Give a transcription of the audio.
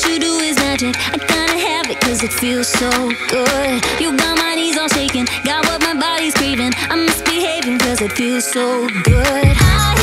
what you do is magic. I gotta have it cause it feels so good. You got my knees all shaking, got what my body's craving. I'm misbehaving cause it feels so good. I